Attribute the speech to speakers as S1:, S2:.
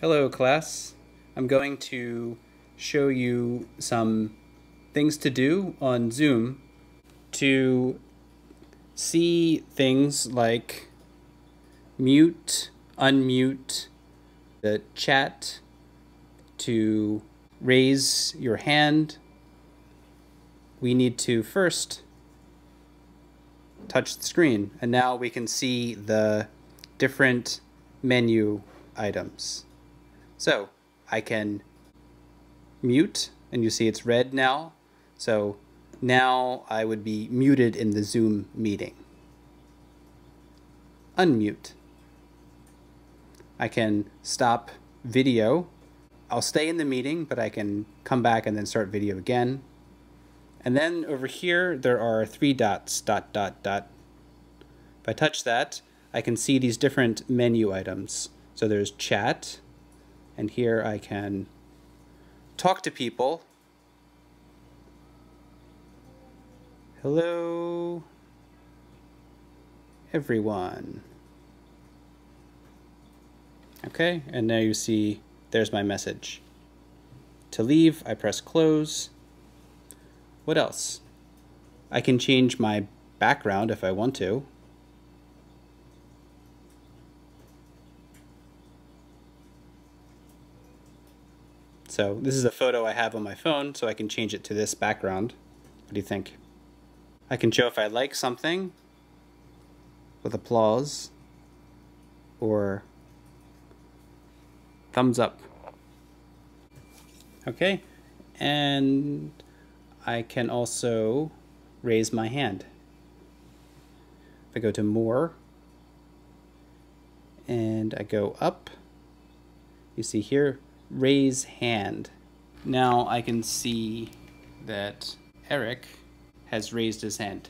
S1: Hello class. I'm going to show you some things to do on Zoom to see things like mute, unmute, the chat, to raise your hand. We need to first touch the screen and now we can see the different menu items. So I can mute and you see it's red now. So now I would be muted in the Zoom meeting. Unmute. I can stop video. I'll stay in the meeting, but I can come back and then start video again. And then over here, there are three dots, dot, dot, dot. If I touch that, I can see these different menu items. So there's chat, and here I can talk to people. Hello, everyone. Okay, and now you see there's my message. To leave, I press close. What else? I can change my background if I want to. So this is a photo I have on my phone, so I can change it to this background. What do you think? I can show if I like something with applause or thumbs up. Okay, and I can also raise my hand. If I go to more and I go up, you see here raise hand. Now I can see that Eric has raised his hand.